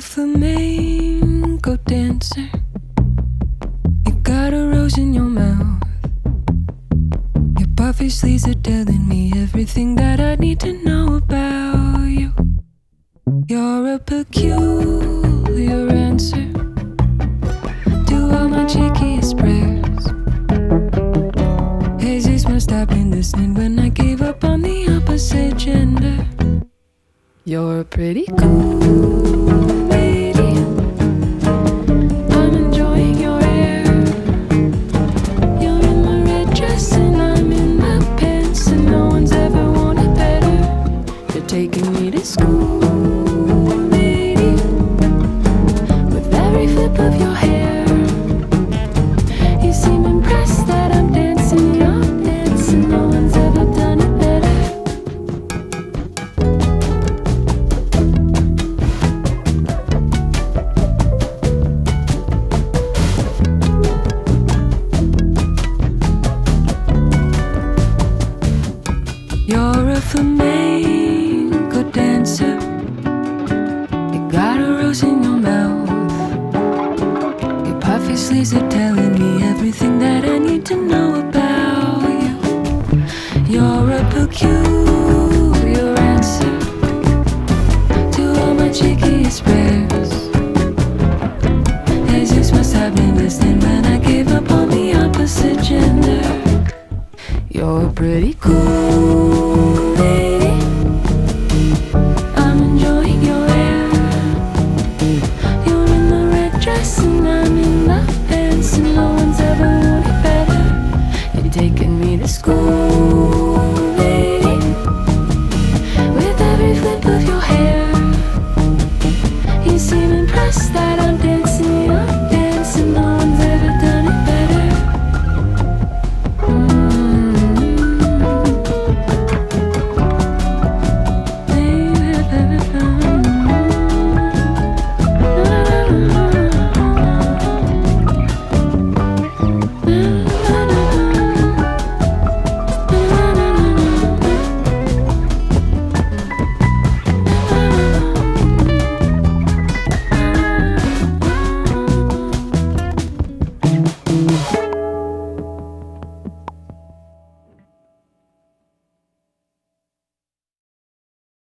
flamenco dancer. You got a rose in your mouth. Your puffy sleeves are telling me everything that I need to know about you. You're a peculiar answer to all my cheekiest prayers. Jesus must have been listening when I gave up on the opposite gender. You're pretty cool school, lady. With every flip of your hair, you seem impressed that I'm dancing your and no one's ever done it better. You're a flamenco Obviously, you're telling me everything that I need to know about you. You're a peculiar answer to all my cheekiest prayers. Jesus must have been listening when I gave up on the opposite gender. You're pretty cool. taking me to school.